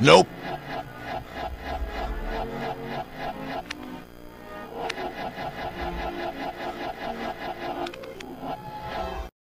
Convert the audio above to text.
Nope.